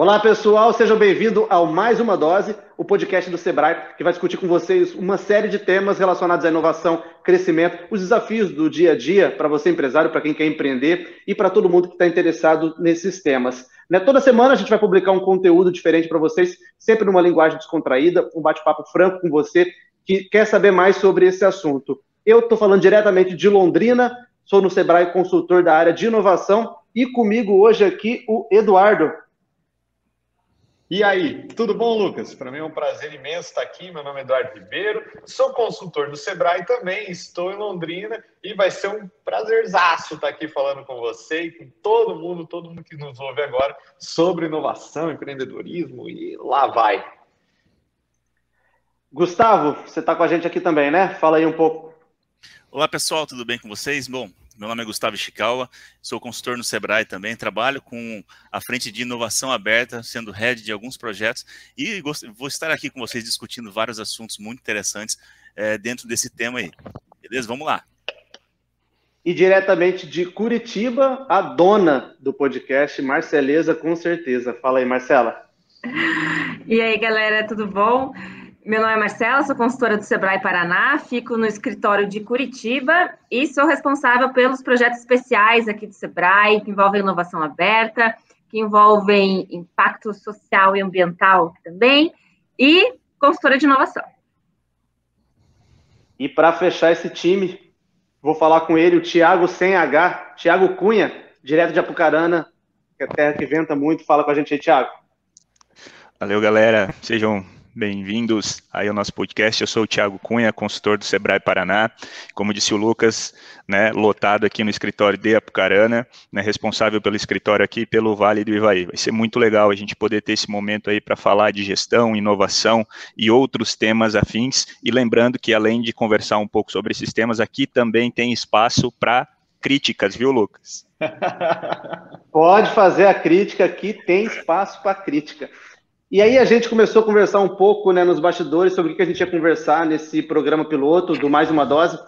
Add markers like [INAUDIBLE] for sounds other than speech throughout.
Olá, pessoal, sejam bem-vindos ao Mais Uma Dose, o podcast do Sebrae, que vai discutir com vocês uma série de temas relacionados à inovação, crescimento, os desafios do dia a dia para você, empresário, para quem quer empreender e para todo mundo que está interessado nesses temas. Né, toda semana a gente vai publicar um conteúdo diferente para vocês, sempre numa linguagem descontraída, um bate-papo franco com você que quer saber mais sobre esse assunto. Eu estou falando diretamente de Londrina, sou no Sebrae consultor da área de inovação e comigo hoje aqui o Eduardo. E aí, tudo bom, Lucas? Para mim é um prazer imenso estar aqui. Meu nome é Eduardo Ribeiro, sou consultor do Sebrae também, estou em Londrina e vai ser um prazerzaço estar aqui falando com você e com todo mundo, todo mundo que nos ouve agora sobre inovação, empreendedorismo e lá vai. Gustavo, você está com a gente aqui também, né? Fala aí um pouco. Olá, pessoal, tudo bem com vocês? Bom, meu nome é Gustavo Chicawa, sou consultor no Sebrae também, trabalho com a frente de inovação aberta, sendo head de alguns projetos, e vou estar aqui com vocês discutindo vários assuntos muito interessantes é, dentro desse tema aí. Beleza? Vamos lá. E diretamente de Curitiba, a dona do podcast, Marceleza, com certeza. Fala aí, Marcela. E aí, galera, tudo bom? Meu nome é Marcela, sou consultora do Sebrae Paraná, fico no escritório de Curitiba e sou responsável pelos projetos especiais aqui do Sebrae, que envolvem inovação aberta, que envolvem impacto social e ambiental também, e consultora de inovação. E para fechar esse time, vou falar com ele, o Tiago sem H, Tiago Cunha, direto de Apucarana, que é terra que venta muito. Fala com a gente aí, Tiago. Valeu, galera. Sejam Bem-vindos aí ao nosso podcast. Eu sou o Thiago Cunha, consultor do Sebrae Paraná. Como disse o Lucas, né, lotado aqui no escritório de Apucarana, né, responsável pelo escritório aqui pelo Vale do Ivaí. Vai ser muito legal a gente poder ter esse momento aí para falar de gestão, inovação e outros temas afins. E lembrando que além de conversar um pouco sobre esses temas, aqui também tem espaço para críticas, viu, Lucas? [LAUGHS] Pode fazer a crítica aqui, tem espaço para crítica. E aí a gente começou a conversar um pouco né, nos bastidores sobre o que a gente ia conversar nesse programa piloto do Mais Uma Dose.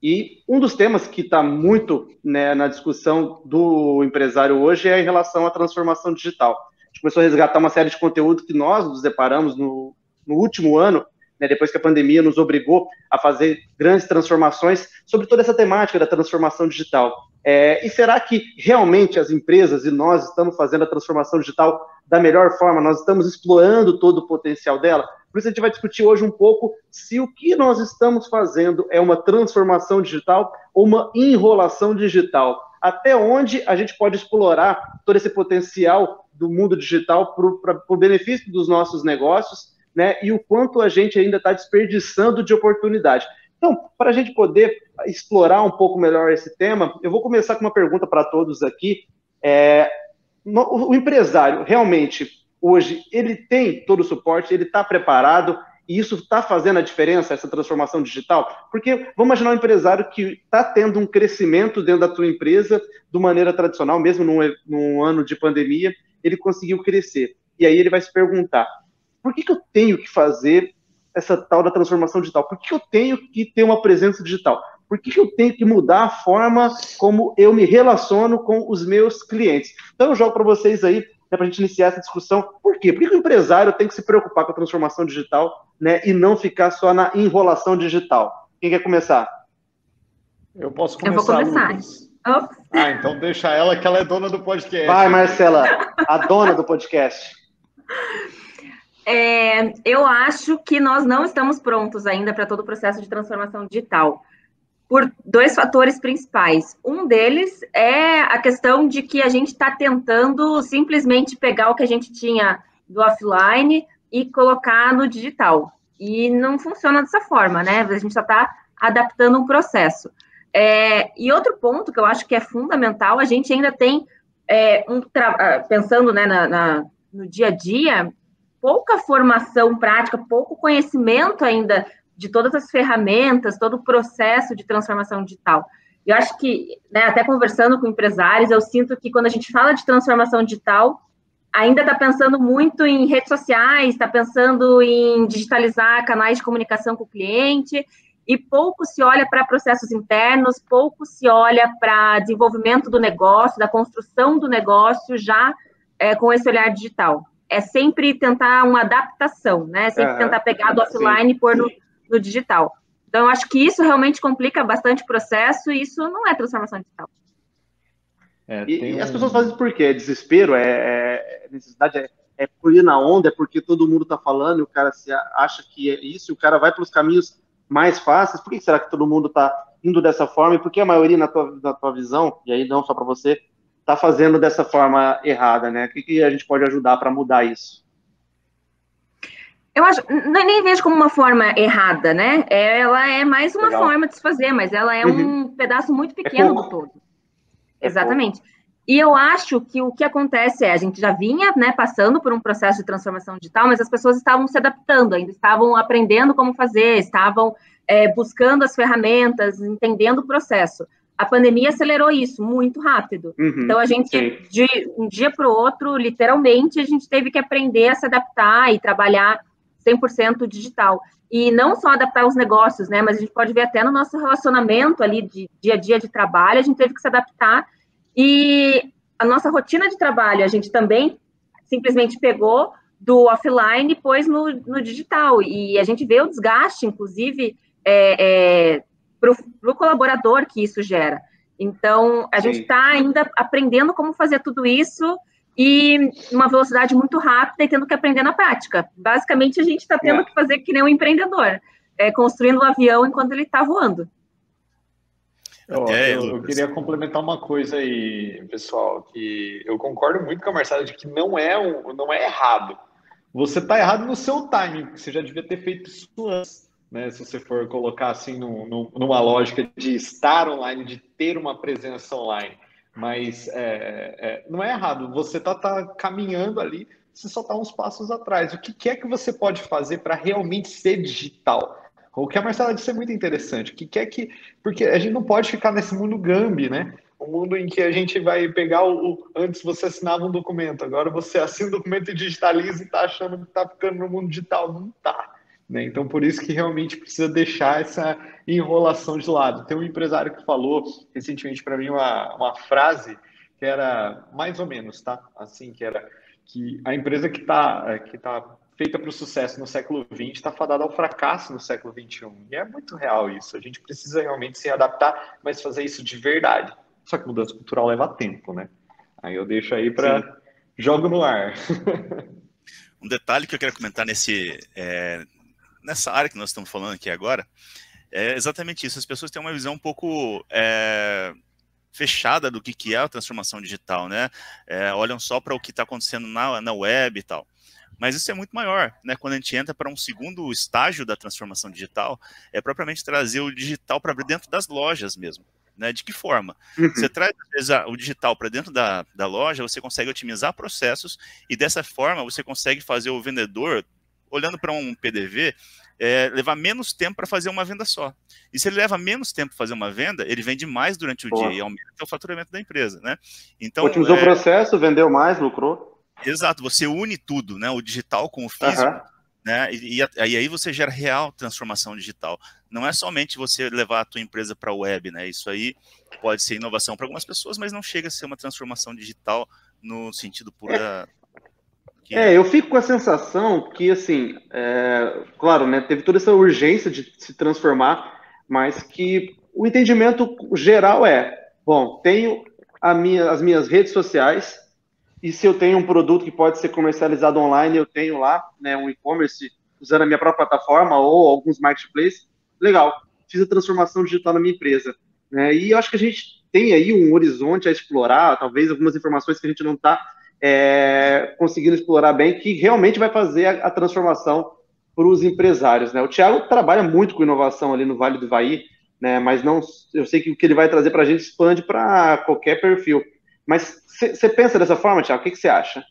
E um dos temas que está muito né, na discussão do empresário hoje é em relação à transformação digital. A gente começou a resgatar uma série de conteúdo que nós nos deparamos no, no último ano, né, depois que a pandemia nos obrigou a fazer grandes transformações sobre toda essa temática da transformação digital. É, e será que realmente as empresas e nós estamos fazendo a transformação digital da melhor forma? Nós estamos explorando todo o potencial dela? Por isso a gente vai discutir hoje um pouco se o que nós estamos fazendo é uma transformação digital ou uma enrolação digital. Até onde a gente pode explorar todo esse potencial do mundo digital para o benefício dos nossos negócios, né? E o quanto a gente ainda está desperdiçando de oportunidade. Então, para a gente poder explorar um pouco melhor esse tema, eu vou começar com uma pergunta para todos aqui. É, o empresário, realmente, hoje, ele tem todo o suporte, ele está preparado, e isso está fazendo a diferença, essa transformação digital? Porque vamos imaginar um empresário que está tendo um crescimento dentro da sua empresa de maneira tradicional, mesmo num, num ano de pandemia, ele conseguiu crescer. E aí ele vai se perguntar, por que, que eu tenho que fazer essa tal da transformação digital? Por que eu tenho que ter uma presença digital? Por que eu tenho que mudar a forma como eu me relaciono com os meus clientes? Então, eu jogo para vocês aí, né, para a gente iniciar essa discussão. Por quê? Por que o empresário tem que se preocupar com a transformação digital né, e não ficar só na enrolação digital? Quem quer começar? Eu posso começar. Eu vou começar. Ah, então deixa ela que ela é dona do podcast. Vai, Marcela, a dona do podcast. [LAUGHS] É, eu acho que nós não estamos prontos ainda para todo o processo de transformação digital, por dois fatores principais. Um deles é a questão de que a gente está tentando simplesmente pegar o que a gente tinha do offline e colocar no digital. E não funciona dessa forma, né? A gente só está adaptando um processo. É, e outro ponto que eu acho que é fundamental, a gente ainda tem, é, um pensando né, na, na, no dia a dia, pouca formação prática, pouco conhecimento ainda de todas as ferramentas, todo o processo de transformação digital. Eu acho que, né, até conversando com empresários, eu sinto que quando a gente fala de transformação digital, ainda está pensando muito em redes sociais, está pensando em digitalizar canais de comunicação com o cliente, e pouco se olha para processos internos, pouco se olha para desenvolvimento do negócio, da construção do negócio já é, com esse olhar digital. É sempre tentar uma adaptação, né? Sempre tentar pegar do offline e pôr no, no digital. Então, eu acho que isso realmente complica bastante o processo e isso não é transformação digital. É, e, e, as pessoas fazem isso por quê? É desespero? É, é necessidade? É, é por ir na onda? É porque todo mundo está falando e o cara se acha que é isso e o cara vai pelos caminhos mais fáceis? Por que será que todo mundo está indo dessa forma? E por que a maioria, na tua, na tua visão, e aí não só para você, está fazendo dessa forma errada, né? O que, que a gente pode ajudar para mudar isso? Eu acho, nem vejo como uma forma errada, né? Ela é mais uma Legal. forma de se fazer, mas ela é uhum. um pedaço muito é pequeno é do todo. É Exatamente. Pouco. E eu acho que o que acontece é, a gente já vinha né, passando por um processo de transformação digital, mas as pessoas estavam se adaptando, ainda estavam aprendendo como fazer, estavam é, buscando as ferramentas, entendendo o processo. A pandemia acelerou isso muito rápido. Uhum, então, a gente, de um dia para o outro, literalmente, a gente teve que aprender a se adaptar e trabalhar 100% digital. E não só adaptar os negócios, né? Mas a gente pode ver até no nosso relacionamento ali de dia a dia de trabalho, a gente teve que se adaptar. E a nossa rotina de trabalho, a gente também simplesmente pegou do offline e pôs no, no digital. E a gente vê o desgaste, inclusive, é, é, para o colaborador que isso gera. Então, a Sim. gente está ainda aprendendo como fazer tudo isso e uma velocidade muito rápida e tendo que aprender na prática. Basicamente, a gente está tendo é. que fazer que nem um empreendedor, é, construindo o um avião enquanto ele está voando. Eu, é, eu, eu, queria complementar uma coisa aí, pessoal, que eu concordo muito com a Marcela de que não é, um, não é errado. Você está errado no seu timing, porque você já devia ter feito isso antes. Né, se você for colocar assim numa lógica de estar online, de ter uma presença online. Mas é, é, não é errado, você está tá caminhando ali, você só está uns passos atrás. O que, que é que você pode fazer para realmente ser digital? O que a Marcela disse é muito interessante. O que, que é que. Porque a gente não pode ficar nesse mundo Gambi, né? Um mundo em que a gente vai pegar o, o. Antes você assinava um documento, agora você assina o documento e digitaliza e está achando que está ficando no mundo digital. Não está. Né? Então, por isso que realmente precisa deixar essa enrolação de lado. Tem um empresário que falou recentemente para mim uma, uma frase que era mais ou menos, tá? Assim, que era que a empresa que está que tá feita para o sucesso no século XX está fadada ao fracasso no século XXI. E é muito real isso. A gente precisa realmente se adaptar, mas fazer isso de verdade. Só que mudança cultural leva tempo, né? Aí eu deixo aí para jogo no ar. [LAUGHS] um detalhe que eu quero comentar nesse é, nessa área que nós estamos falando aqui agora, é exatamente isso. As pessoas têm uma visão um pouco é, fechada do que, que é a transformação digital, né? É, olham só para o que está acontecendo na, na web e tal. Mas isso é muito maior, né? Quando a gente entra para um segundo estágio da transformação digital, é propriamente trazer o digital para dentro das lojas mesmo. Né, de que forma? Uhum. Você traz vezes, o digital para dentro da, da loja, você consegue otimizar processos e dessa forma você consegue fazer o vendedor olhando para um PDV, é, levar menos tempo para fazer uma venda só. E se ele leva menos tempo para fazer uma venda, ele vende mais durante o dia e aumenta o faturamento da empresa, né? Então, Otimizou é... o processo, vendeu mais, lucrou. Exato, você une tudo, né? O digital com o físico. Né? E, e, e, aí você gera real transformação digital. Não é somente você levar a tua empresa para a web, né? Isso aí pode ser inovação para algumas pessoas, mas não chega a ser uma transformação digital no sentido puro é. É, eu fico com a sensação que, assim, é, claro, né, teve toda essa urgência de se transformar, mas que o entendimento geral é, bom, tenho minha, as minhas redes sociais, e se eu tenho um produto que pode ser comercializado online, eu tenho lá, né, um e-commerce usando a minha própria plataforma ou alguns marketplaces, legal, fiz a transformação digital na minha empresa. Né, e eu acho que a gente tem aí um horizonte a explorar, talvez algumas informações que a gente não está é, conseguindo explorar bem, que realmente vai fazer a, a transformação para os empresários. Né? O Thiago trabalha muito com inovação ali no Vale do Ivaí, né? mas não, eu sei que o que ele vai trazer para a gente expande para qualquer perfil. Mas você pensa dessa forma, Thiago? O que você acha?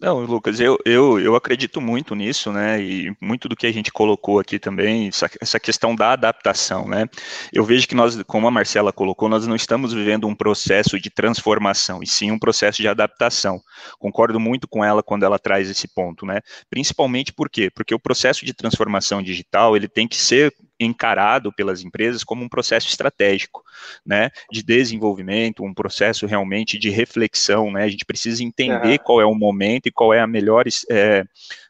Não, Lucas, eu, eu, eu acredito muito nisso, né? E muito do que a gente colocou aqui também, essa, essa questão da adaptação, né? Eu vejo que nós, como a Marcela colocou, nós não estamos vivendo um processo de transformação, e sim um processo de adaptação. Concordo muito com ela quando ela traz esse ponto, né? Principalmente por quê? Porque o processo de transformação digital, ele tem que ser encarado pelas empresas como um processo estratégico, né, de desenvolvimento, um processo realmente de reflexão, né, a gente precisa entender uhum. qual é o momento e qual é a melhor, é,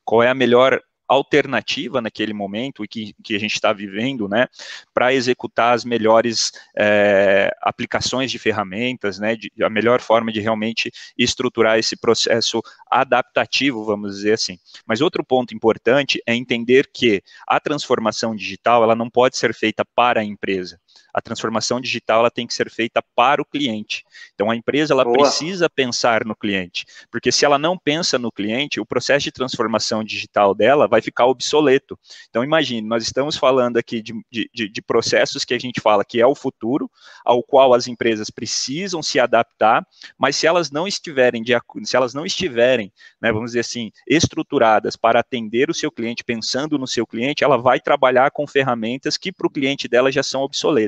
qual é a melhor alternativa naquele momento e que, que a gente está vivendo, né, para executar as melhores é, aplicações de ferramentas, né, de, a melhor forma de realmente estruturar esse processo adaptativo, vamos dizer assim. Mas outro ponto importante é entender que a transformação digital ela não pode ser feita para a empresa a transformação digital ela tem que ser feita para o cliente. Então a empresa ela Boa. precisa pensar no cliente, porque se ela não pensa no cliente, o processo de transformação digital dela vai ficar obsoleto. Então imagine, nós estamos falando aqui de, de, de processos que a gente fala que é o futuro, ao qual as empresas precisam se adaptar, mas se elas não estiverem de, se elas não estiverem, né, vamos dizer assim, estruturadas para atender o seu cliente, pensando no seu cliente, ela vai trabalhar com ferramentas que para o cliente dela já são obsoletas.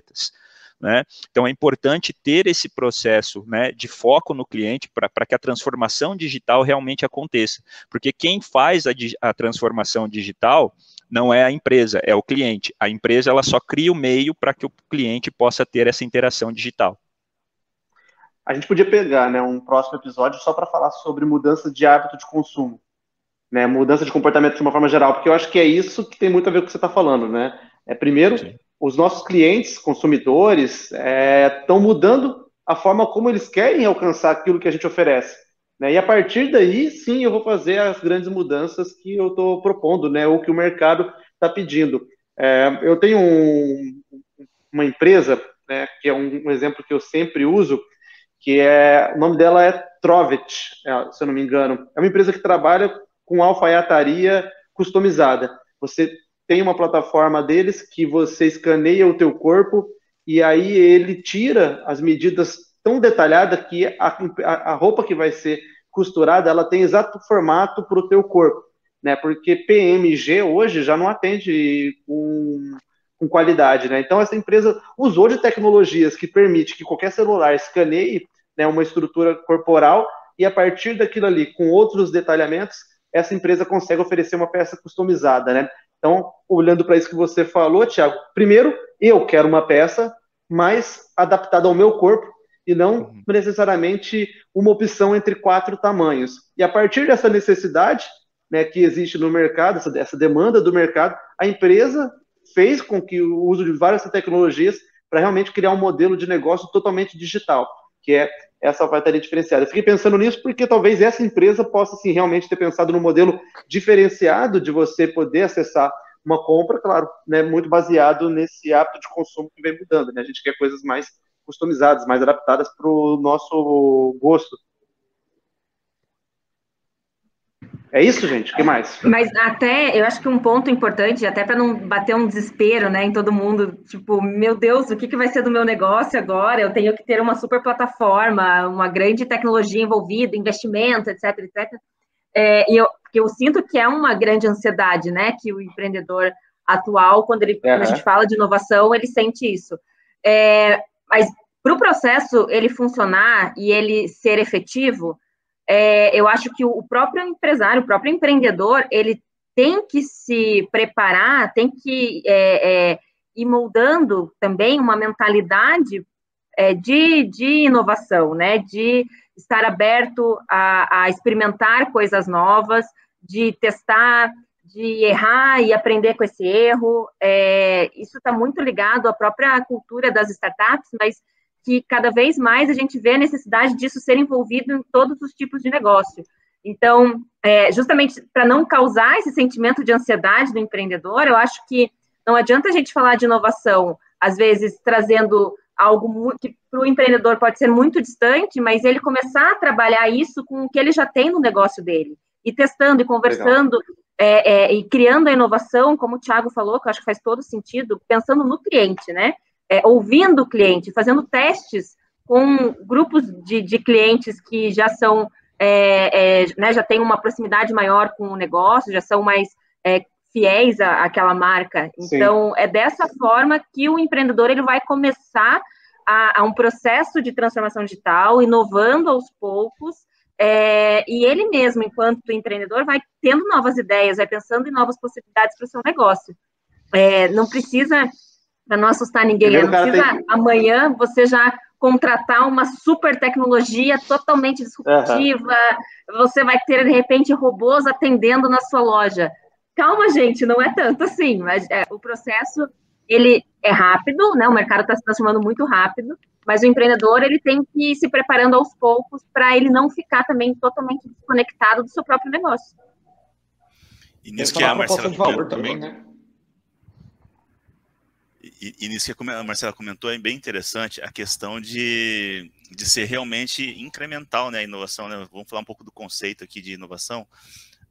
Né? Então é importante ter esse processo né, de foco no cliente para que a transformação digital realmente aconteça. Porque quem faz a, a, transformação digital não é a empresa, é o cliente. A empresa ela só cria o meio para que o cliente possa ter essa interação digital. A gente podia pegar né, um próximo episódio só para falar sobre mudança de hábito de consumo. Né, mudança de comportamento de uma forma geral, porque eu acho que é isso que tem muito a ver com o que você está falando, né? É primeiro Sim os nossos clientes, consumidores, estão é, mudando a forma como eles querem alcançar aquilo que a gente oferece. Né? E a partir daí, sim, eu vou fazer as grandes mudanças que eu estou propondo, né? ou que o mercado está pedindo. É, eu tenho um, uma empresa, né, que é um, um, exemplo que eu sempre uso, que é o nome dela é Trovet, é, se eu não me engano. É uma empresa que trabalha com alfaiataria customizada. Você tem uma plataforma deles que você escaneia o teu corpo e aí ele tira as medidas tão detalhadas que a, a, roupa que vai ser costurada, ela tem exato formato para o teu corpo, né? Porque PMG hoje já não atende com, com qualidade, né? Então essa empresa usou de tecnologias que permite que qualquer celular escaneie né, uma estrutura corporal e a partir daquilo ali, com outros detalhamentos, essa empresa consegue oferecer uma peça customizada, né? Então, olhando para isso que você falou, Tiago, primeiro, eu quero uma peça mais adaptada ao meu corpo e não uhum. necessariamente uma opção entre quatro tamanhos. E a partir dessa necessidade né, que existe no mercado, essa, essa demanda do mercado, a empresa fez com que o uso de várias tecnologias para realmente criar um modelo de negócio totalmente digital, que é essa alfaiataria diferenciada. Eu fiquei pensando nisso porque talvez essa empresa possa assim, realmente ter pensado no modelo diferenciado de você poder acessar uma compra, claro, né, muito baseado nesse hábito de consumo que vem mudando. Né? A gente quer coisas mais customizadas, mais adaptadas para o nosso gosto. É isso, gente? O que mais? Mas até, eu acho que um ponto importante, até para não bater um desespero, né, em todo mundo, tipo, meu Deus, o que, que vai ser do meu negócio agora? Eu tenho que ter uma super plataforma, uma grande tecnologia envolvida, investimento, etc, etc. É, e eu, eu sinto que é uma grande ansiedade, né, que o empreendedor atual, quando, ele, uhum. quando a gente fala de inovação, ele sente isso. É, mas para o processo ele funcionar e ele ser efetivo, é, eu acho que o próprio empresário, o próprio empreendedor, ele tem que se preparar, tem que é, é, ir moldando também uma mentalidade é, de, de inovação, né? De estar aberto a, a experimentar coisas novas, de testar, de errar e aprender com esse erro. É, isso está muito ligado à própria cultura das startups, mas que cada vez mais a gente vê a necessidade disso ser envolvido em todos os tipos de negócio. Então, é, justamente para não causar esse sentimento de ansiedade do empreendedor, eu acho que não adianta a gente falar de inovação, às vezes trazendo algo que para o empreendedor pode ser muito distante, mas ele começar a trabalhar isso com o que ele já tem no negócio dele, e testando e conversando é, é, e criando a inovação, como o Thiago falou, que eu acho que faz todo sentido, pensando no cliente, né? É, ouvindo o cliente, fazendo testes com grupos de, de clientes que já são, é, é, né, já têm uma proximidade maior com o negócio, já são mais é, fiéis à, àquela marca. Então, Sim. é dessa forma que o empreendedor ele vai começar a, a um processo de transformação digital, inovando aos poucos, é, e ele mesmo, enquanto empreendedor, vai tendo novas ideias, vai pensando em novas possibilidades para o seu negócio. É, não precisa, para não assustar ninguém, não precisa tem... amanhã você já contratar uma super tecnologia totalmente disruptiva, uhum. você vai ter, de repente, robôs atendendo na sua loja. Calma, gente, não é tanto assim, mas é, o processo, ele é rápido, né, o mercado está se transformando muito rápido, mas o empreendedor, ele tem que ir se preparando aos poucos para ele não ficar também totalmente desconectado do seu próprio negócio. E nisso que a Marcela de valor também, né? E, e, nisso que a Marcela comentou é bem interessante a questão de, de ser realmente incremental, né, a inovação, né? Vamos falar um pouco do conceito aqui de inovação.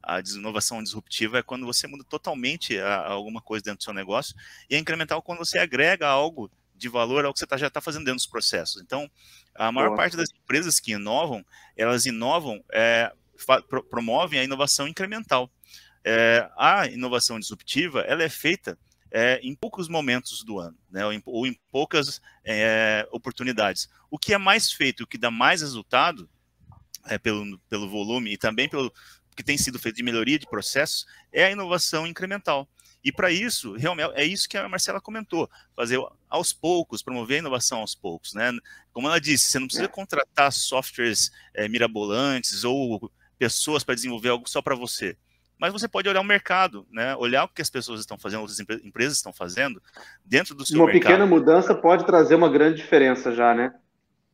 A inovação disruptiva é quando você muda totalmente a, a alguma coisa dentro do seu negócio, e é incremental quando você agrega algo de valor ao que você tá, já está fazendo dentro dos processos. Então, a maior Boa. parte das empresas que inovam, elas inovam, é, promovem a inovação incremental. É, a inovação disruptiva, ela é feita é, em poucos momentos do ano, né, ou, em, ou em poucas é, oportunidades. O que é mais feito, o que dá mais resultado, é, pelo, pelo volume e também pelo que tem sido feito de melhoria de processos, é a inovação incremental. E para isso, realmente, é isso que a Marcela comentou, fazer aos poucos, promover a inovação aos poucos, né? Como ela disse, você não precisa contratar softwares é, mirabolantes ou pessoas para desenvolver algo só para você. Mas você pode olhar o mercado, né? Olhar o que as pessoas estão fazendo, outras empresas estão fazendo dentro do seu uma mercado. Uma pequena mudança pode trazer uma grande diferença já, né?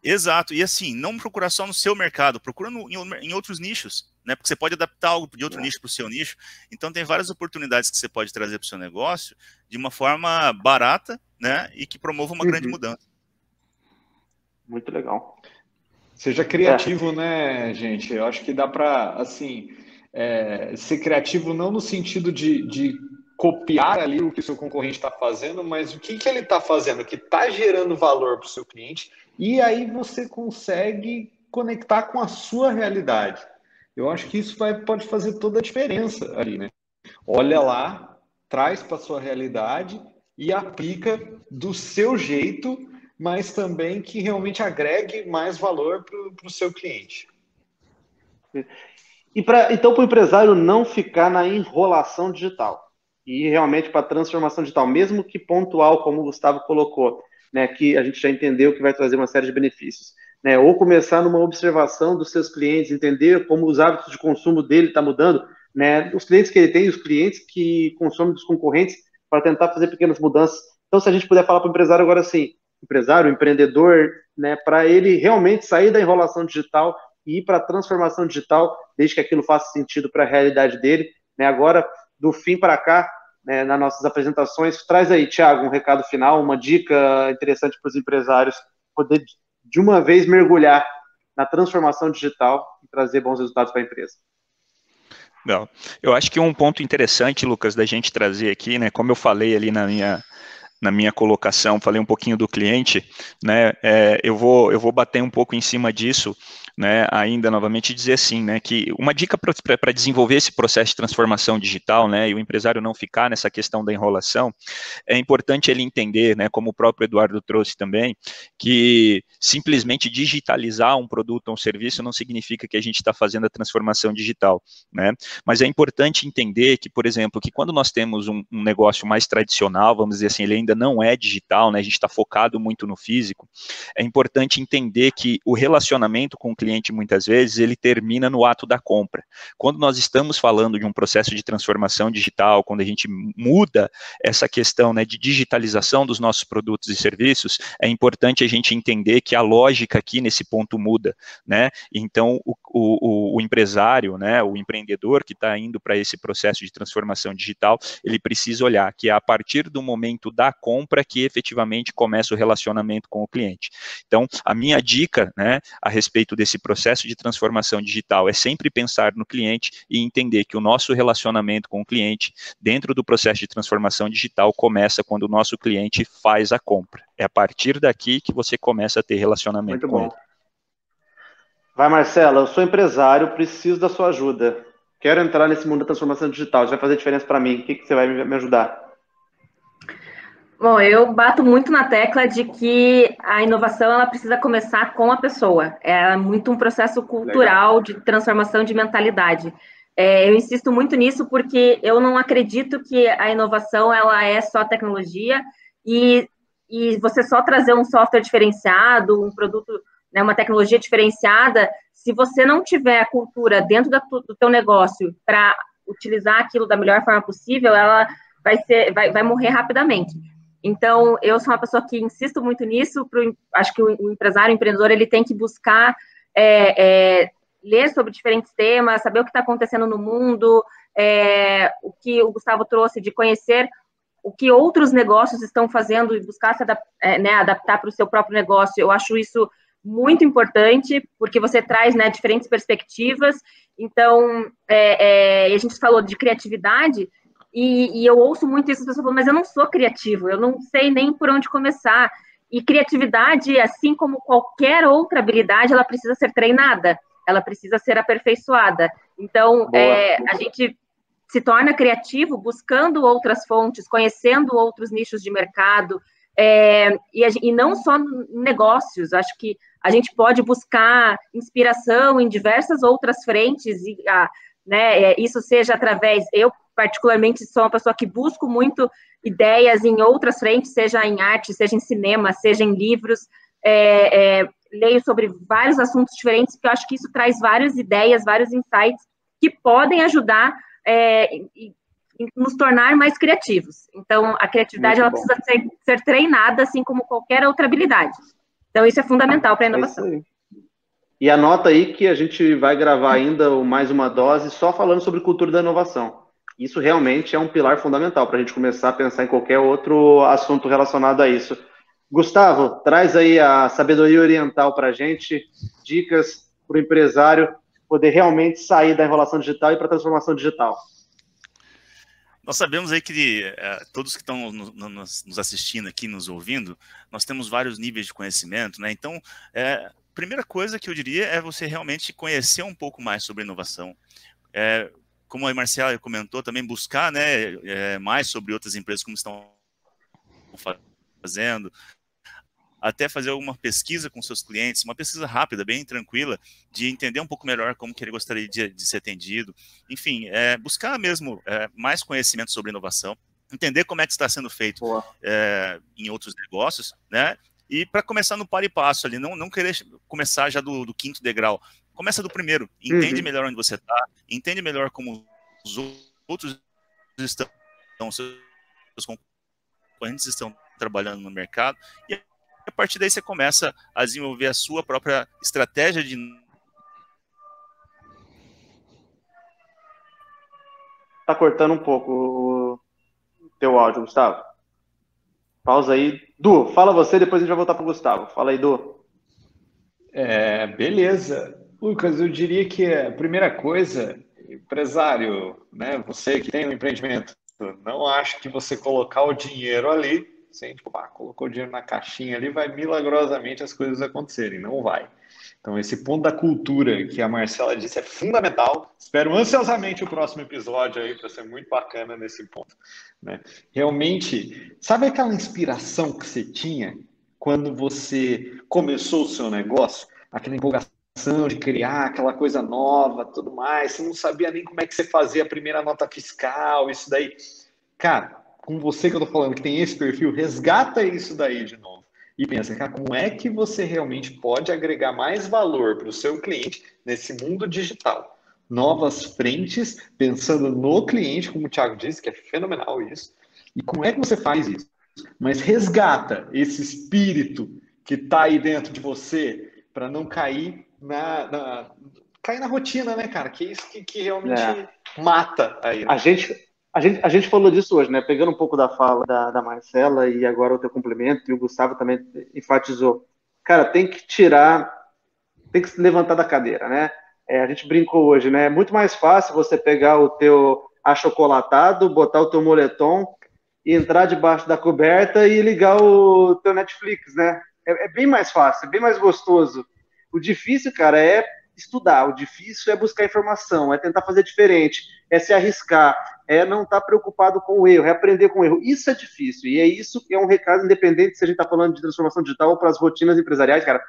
Exato. E assim, não procurar só no seu mercado, procura no, em, em, outros nichos, né? Porque você pode adaptar algo de outro é. nicho para o seu nicho. Então tem várias oportunidades que você pode trazer para o seu negócio de uma forma barata, né? E que promova uma uhum. grande mudança. Muito legal. Seja criativo, é. né, gente? Eu acho que dá para, assim, é, ser criativo não no sentido de, de copiar ali o que o seu concorrente está fazendo, mas o que, que ele está fazendo, que está gerando valor para o seu cliente e aí você consegue conectar com a sua realidade. Eu acho que isso vai, pode fazer toda a diferença ali, né? Olha lá, traz para a sua realidade e aplica do seu jeito, mas também que realmente agregue mais valor para o seu cliente. E pra, então, para o empresário não ficar na enrolação digital e realmente para a transformação digital, mesmo que pontual, como o Gustavo colocou, né, que a gente já entendeu que vai trazer uma série de benefícios. Né, ou começar numa observação dos seus clientes, entender como os hábitos de consumo dele estão tá mudando, né, os clientes que ele tem, os clientes que consomem dos concorrentes, para tentar fazer pequenas mudanças. Então, se a gente puder falar para o empresário agora assim, empresário, empreendedor, né, para ele realmente sair da enrolação digital e ir para a transformação digital, desde que aquilo faça sentido para a realidade dele. Né, agora, do fim para cá, né, nas nossas apresentações. Traz aí, Thiago, um recado final, uma dica interessante para os empresários poder de uma vez mergulhar na transformação digital e trazer bons resultados para a empresa. Não, eu acho que um ponto interessante, Lucas, da gente trazer aqui, né, como eu falei ali na minha na minha colocação, falei um pouquinho do cliente, né, é, eu, vou, eu vou bater um pouco em cima disso, né, ainda novamente dizer assim, né, que uma dica para desenvolver esse processo de transformação digital, né, e o empresário não ficar nessa questão da enrolação, é importante ele entender, né, como o próprio Eduardo trouxe também, que simplesmente digitalizar um produto ou um serviço não significa que a gente está fazendo a transformação digital, né, mas é importante entender que, por exemplo, que quando nós temos um, um negócio mais tradicional, vamos dizer assim, ele ainda não é digital, né, a gente está focado muito no físico, é importante entender que o relacionamento com o cliente, muitas vezes, ele termina no ato da compra. Quando nós estamos falando de um processo de transformação digital, quando a gente muda essa questão né, de digitalização dos nossos produtos e serviços, é importante a gente entender que a lógica aqui nesse ponto muda, né? Então, o, o, o empresário, né, o empreendedor que está indo para esse processo de transformação digital, ele precisa olhar que a partir do momento da compra que efetivamente começa o relacionamento com o cliente. Então, a minha dica, né, a respeito desse esse processo de transformação digital é sempre pensar no cliente e entender que o nosso relacionamento com o cliente dentro do processo de transformação digital começa quando o nosso cliente faz a compra. É a partir daqui que você começa a ter relacionamento Muito com bom. ele. Vai, Marcela, eu sou empresário, preciso da sua ajuda. Quero entrar nesse mundo da transformação digital, isso vai fazer diferença para mim. O que, que você vai me ajudar? Bom, eu bato muito na tecla de que a inovação ela precisa começar com a pessoa. É muito um processo cultural Legal. de transformação de mentalidade. É, eu insisto muito nisso porque eu não acredito que a inovação ela é só tecnologia e, e você só trazer um software diferenciado, um produto, né, uma tecnologia diferenciada, se você não tiver a cultura dentro da, do teu negócio para utilizar aquilo da melhor forma possível, ela vai ser, vai, vai morrer rapidamente. Então, eu sou uma pessoa que insisto muito nisso. Pro, acho que o, empresário, o empreendedor, ele tem que buscar é, é, ler sobre diferentes temas, saber o que está acontecendo no mundo, é, o que o Gustavo trouxe de conhecer o que outros negócios estão fazendo e buscar se adap é, né, adaptar para o seu próprio negócio. Eu acho isso muito importante, porque você traz né, diferentes perspectivas. Então, é, é, a gente falou de criatividade, e, e, eu ouço muito isso, as pessoas falam, mas eu não sou criativo, eu não sei nem por onde começar. E criatividade, assim como qualquer outra habilidade, ela precisa ser treinada, ela precisa ser aperfeiçoada. Então, é, a gente se torna criativo buscando outras fontes, conhecendo outros nichos de mercado, é, e, e, não só negócios. Acho que a gente pode buscar inspiração em diversas outras frentes, e a, né, é, isso seja através. Eu, particularmente, sou uma pessoa que busco muito ideias em outras frentes, seja em arte, seja em cinema, seja em livros. É, é, leio sobre vários assuntos diferentes, porque eu acho que isso traz várias ideias, vários insights que podem ajudar é, e, e nos tornar mais criativos. Então, a criatividade ela precisa ser, ser, treinada, assim como qualquer outra habilidade. Então, isso é fundamental para a é inovação. E anota aí que a gente vai gravar ainda mais uma dose só falando sobre cultura da inovação. Isso realmente é um pilar fundamental para a gente começar a pensar em qualquer outro assunto relacionado a isso. Gustavo, traz aí a sabedoria oriental para a gente, dicas para o empresário poder realmente sair da enrolação digital e para a transformação digital. Nós sabemos aí que é, todos que estão no, no, nos assistindo aqui, nos ouvindo, nós temos vários níveis de conhecimento, né? Então, é, primeira coisa que eu diria é você realmente conhecer um pouco mais sobre inovação. É, como a Marcela comentou, também buscar né, é, mais sobre outras empresas como estão fazendo, até fazer alguma pesquisa com seus clientes, uma pesquisa rápida, bem tranquila, de entender um pouco melhor como que ele gostaria de, de ser atendido. Enfim, é, buscar mesmo é, mais conhecimento sobre inovação, entender como é que está sendo feito é, em outros negócios, né? E para começar no par e passo ali, não, não querer começar já do, do quinto degrau. Começa do primeiro, entende uhum. melhor onde você está, entende melhor como os outros estão, seus concorrentes estão trabalhando no mercado, e a partir daí você começa a desenvolver a sua própria estratégia de. Tá cortando um pouco o teu áudio, Gustavo. Pausa aí. Du, fala você, depois a gente vai voltar para o Gustavo. Fala aí, Du. É, beleza. Lucas, eu diria que a primeira coisa, empresário, né, você que tem um empreendimento, não acho que você colocar o dinheiro ali sem, tipo, ah, colocou dinheiro na caixinha ali, vai milagrosamente as coisas acontecerem. Não vai. Então, esse ponto da cultura que a Marcela disse é fundamental. Espero ansiosamente o próximo episódio aí para ser muito bacana nesse ponto. Né? Realmente, sabe aquela inspiração que você tinha quando você começou o seu negócio? Aquela empolgação de criar aquela coisa nova, tudo mais. Você não sabia nem como é que você fazia a primeira nota fiscal, isso daí. Cara, com você que eu tô falando, que tem esse perfil, resgata isso daí de novo. E pensa, cara, como é que você realmente pode agregar mais valor para o seu cliente nesse mundo digital? Novas frentes, pensando no cliente, como o Thiago disse, que é fenomenal isso. E como é que você faz isso? Mas resgata esse espírito que está aí dentro de você para não cair na, na, cair na rotina, né, cara? Que é isso que, que realmente é. mata aí. Né? A gente a gente, a gente falou disso hoje, né? Pegando um pouco da fala da, da Marcela e agora o teu complemento, e o Gustavo também enfatizou. Cara, tem que tirar, tem que se levantar da cadeira, né? É, a gente brincou hoje, né? É muito mais fácil você pegar o teu achocolatado, botar o teu moletom e entrar debaixo da coberta e ligar o teu Netflix, né? É, é bem mais fácil, é bem mais gostoso. O difícil, cara, é estudar. O difícil é buscar informação, é tentar fazer diferente, é se arriscar, é não estar tá preocupado com o erro, é aprender com o erro. Isso é difícil. E é isso que é um recado independente se a gente está falando de transformação digital ou para as rotinas empresariais, cara.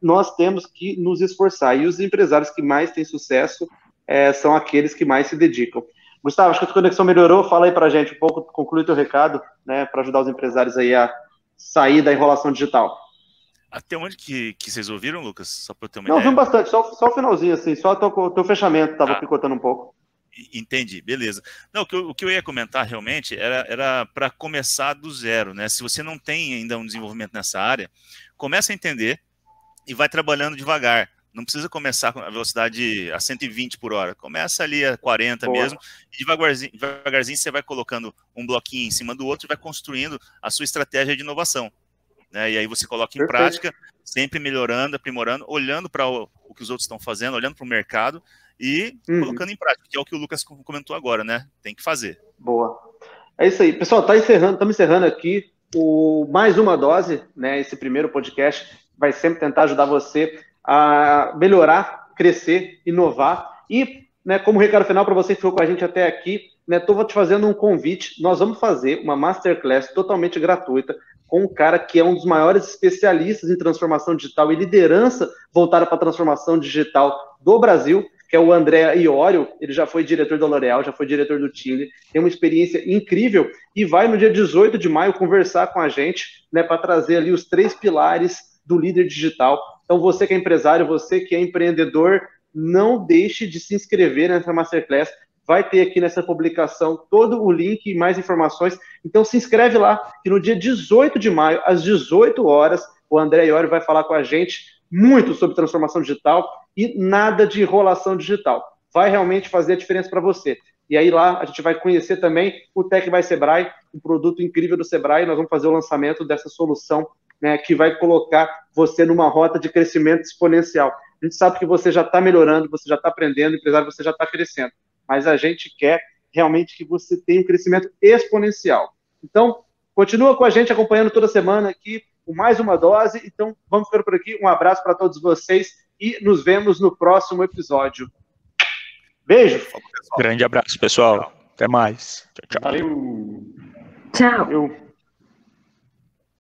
Nós temos que nos esforçar. E os empresários que mais têm sucesso é, são aqueles que mais se dedicam. Gustavo, acho que a tua conexão melhorou. Fala aí para a gente um pouco, conclui teu recado, né, para ajudar os empresários aí a sair da enrolação digital. Até onde que, que vocês ouviram, Lucas? Só para ter uma Não, ideia. Não, bastante, só, só o finalzinho, assim, só o teu fechamento estava ah. picotando um pouco. Entendi, beleza. Não, o que, eu, o que eu ia comentar realmente era, para começar do zero, né? Se você não tem ainda um desenvolvimento nessa área, começa a entender e vai trabalhando devagar. Não precisa começar com a velocidade a 120 por hora. Começa ali a 40 Boa. mesmo, e devagarzinho, devagarzinho você vai colocando um bloquinho em cima do outro e vai construindo a sua estratégia de inovação. Né? E aí você coloca em Perfeito. prática, sempre melhorando, aprimorando, olhando para que os outros estão fazendo, olhando para o mercado e uhum. colocando em prática, que é o que o Lucas comentou agora, né? Tem que fazer. Boa. É isso aí. Pessoal, tá encerrando, estamos encerrando aqui o mais uma dose, né? Esse primeiro podcast vai sempre tentar ajudar você a melhorar, crescer, inovar. E, né, como recado final para você que ficou com a gente até aqui, estou né, te fazendo um convite. Nós vamos fazer uma masterclass totalmente gratuita com um cara que é um dos maiores especialistas em transformação digital e liderança voltada para a transformação digital do Brasil que é o André Iorio, ele já foi diretor da L'Oréal, já foi diretor do Chile, tem uma experiência incrível e vai no dia 18 de maio conversar com a gente, né, para trazer ali os três pilares do líder digital. Então, você que é empresário, você que é empreendedor, não deixe de se inscrever nessa Masterclass. Vai ter aqui nessa publicação todo o link e mais informações. Então, se inscreve lá, que no dia 18 de maio, às 18 horas, o André Iorio vai falar com a gente muito sobre transformação digital e nada de enrolação digital. Vai realmente fazer a diferença para você. E aí lá a gente vai conhecer também o Tech by Sebrae, um produto incrível do Sebrae. Nós vamos fazer o lançamento dessa solução né, que vai colocar você numa rota de crescimento exponencial. A gente sabe que você já está melhorando, você já está aprendendo, empresário, você já está crescendo. Mas a gente quer realmente que você tenha um crescimento exponencial. Então, continua com a gente acompanhando toda semana aqui com mais uma dose. Então, vamos ficando por aqui. Um abraço para todos vocês e nos vemos no próximo episódio. Beijo. Grande abraço, pessoal. Até mais. Tchau, tchau. Valeu. Tchau.